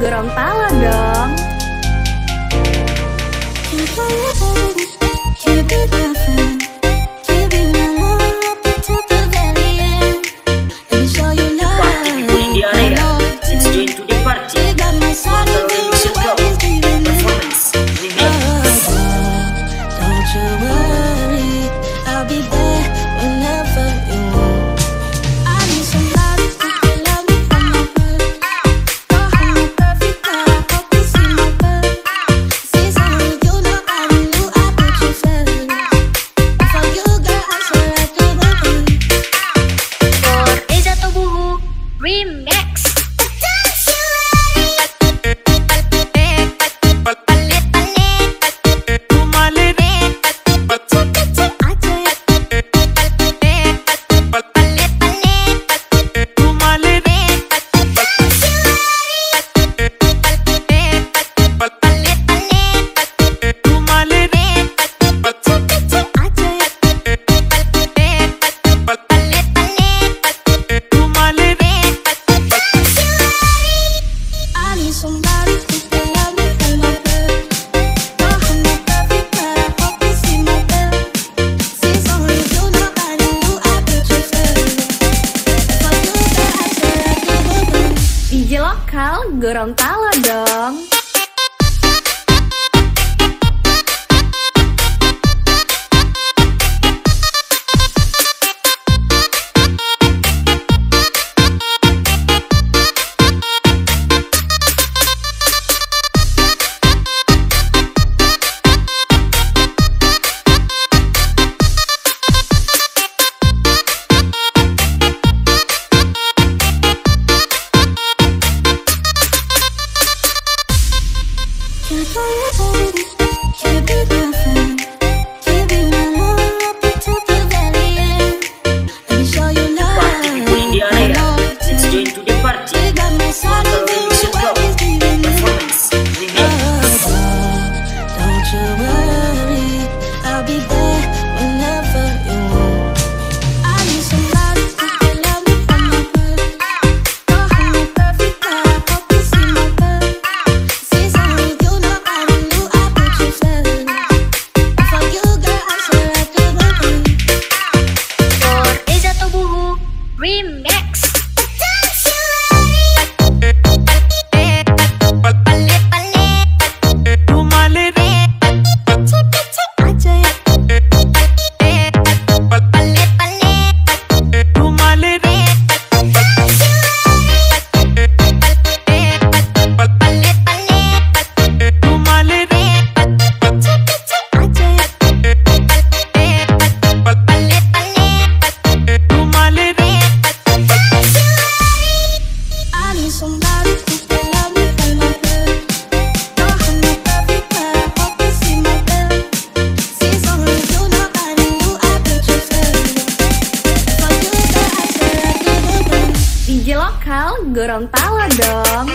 Gorontalo dong. Lokal Gorontalo dong. Oh, oh, oh, lokal Gorontalo dong.